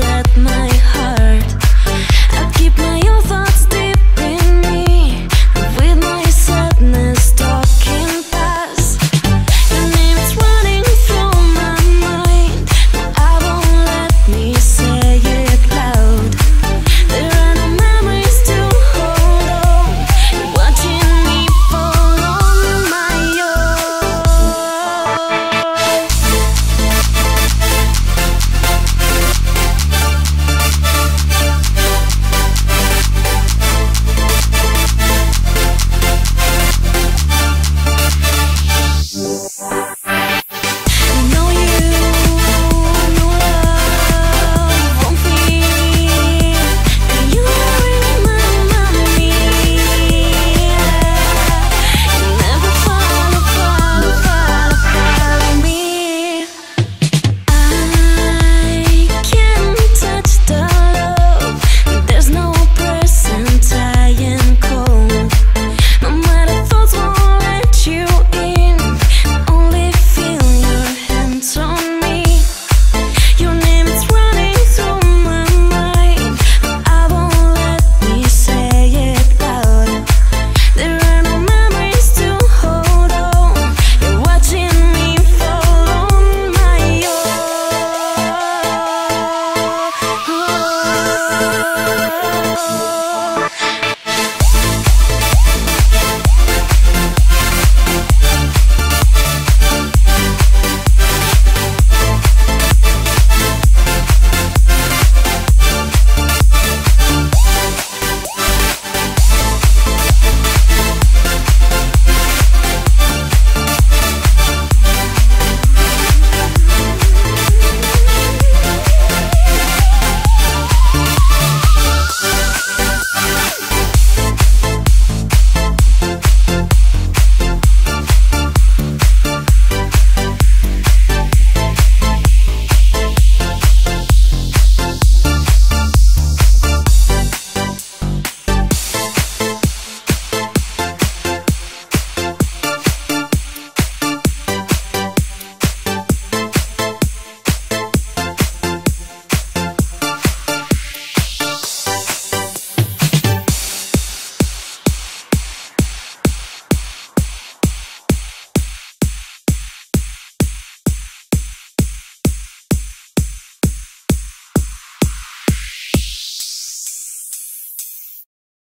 at my